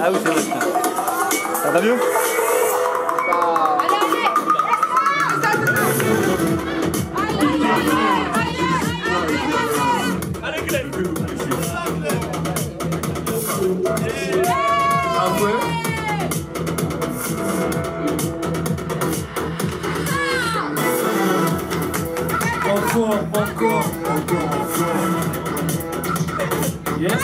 Ah oui, c'est vrai. putain. Ça va mieux Encore, encore, encore, encore. Yes.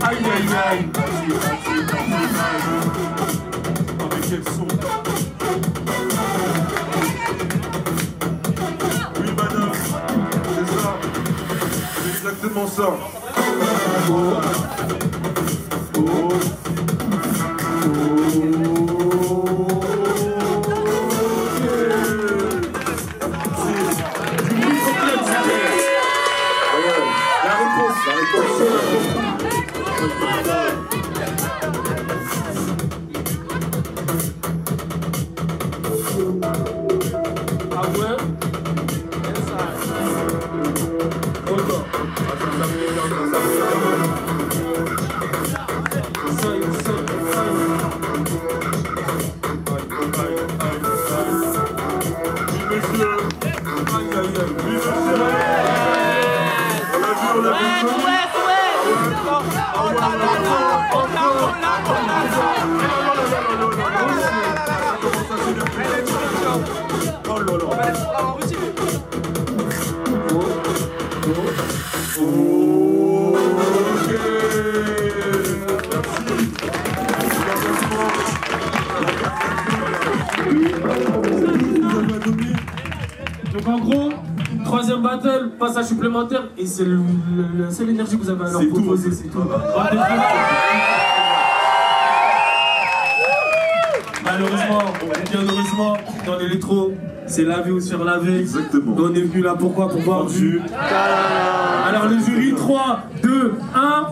Aïe, aïe, aïe. Quel son. Oui, madame, c'est ça. Exactement ça. Réponse, la réponse. Ah ouais Yes, sir. Encore. Essaye, essaye, essaye. Oui, monsieur. Aïe, aïe, aïe. Oui, Donc en gros, troisième battle, passage supplémentaire, et c'est la seule énergie que vous avez à leur C'est tout, proposer, c'est tout. Malheureusement, bien heureusement, dans l'électro, c'est laver ou se faire laver. Exactement. On est venu là pourquoi? Pour voir du. Alors le jury, 3, 2, 1.